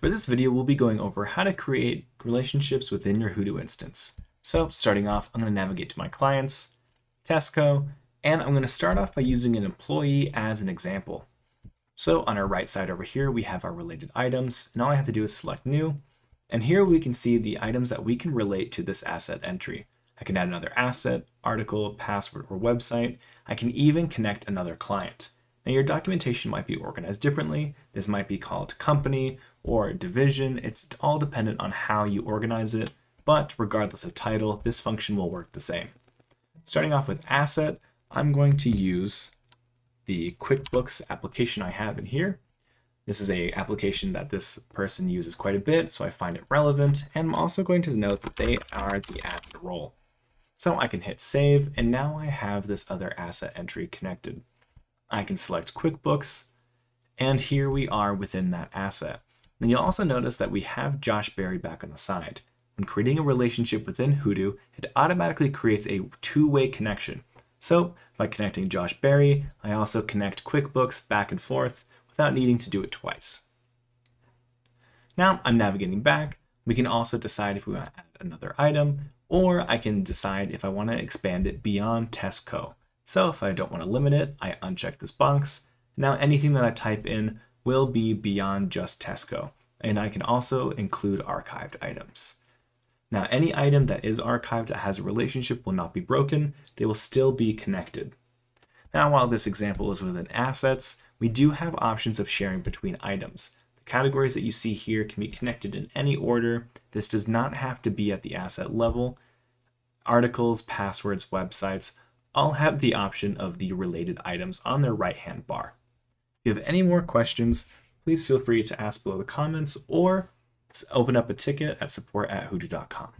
For this video, we'll be going over how to create relationships within your Hudu instance. So starting off, I'm going to navigate to my clients, Tesco, and I'm going to start off by using an employee as an example. So on our right side over here, we have our related items, and all I have to do is select new. And here we can see the items that we can relate to this asset entry. I can add another asset, article, password, or website. I can even connect another client. Now your documentation might be organized differently. This might be called company or division. It's all dependent on how you organize it, but regardless of title, this function will work the same. Starting off with asset, I'm going to use the QuickBooks application I have in here. This is a application that this person uses quite a bit, so I find it relevant, and I'm also going to note that they are the admin role. So I can hit save, and now I have this other asset entry connected. I can select QuickBooks, and here we are within that asset. Then you'll also notice that we have Josh Berry back on the side. When creating a relationship within Hudu, it automatically creates a two-way connection. So by connecting Josh Berry, I also connect QuickBooks back and forth without needing to do it twice. Now I'm navigating back. We can also decide if we want to add another item, or I can decide if I want to expand it beyond Tesco. So if I don't want to limit it, I uncheck this box. Now anything that I type in will be beyond just Tesco, and I can also include archived items. Now, any item that is archived that has a relationship will not be broken, they will still be connected. Now, while this example is within assets, we do have options of sharing between items. The categories that you see here can be connected in any order. This does not have to be at the asset level. Articles, passwords, websites all have the option of the related items on their right hand bar. If you have any more questions, please feel free to ask below the comments or open up a ticket at support at hudu.com.